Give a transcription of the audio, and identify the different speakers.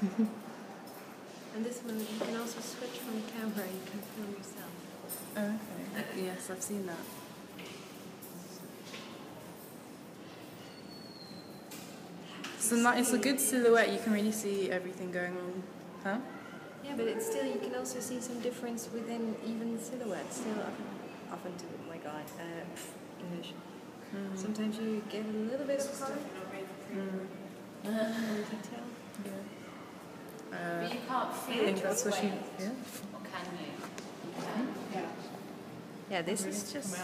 Speaker 1: And this one, you can also switch from the camera. You can film yourself.
Speaker 2: Oh, okay. Yes, I've seen that. So that it's a good silhouette. You can really see everything going on. Huh?
Speaker 1: Yeah, but it's still you can also see some difference within even the silhouette. Still, often, to oh my God, uh, English. Sometimes you get a little bit of color.
Speaker 2: Mm. Uh,
Speaker 3: But you can't feel
Speaker 2: I think
Speaker 3: it
Speaker 2: that's what she.
Speaker 3: weight,
Speaker 2: Yeah.
Speaker 3: or can you? You can.
Speaker 1: Yeah, this is just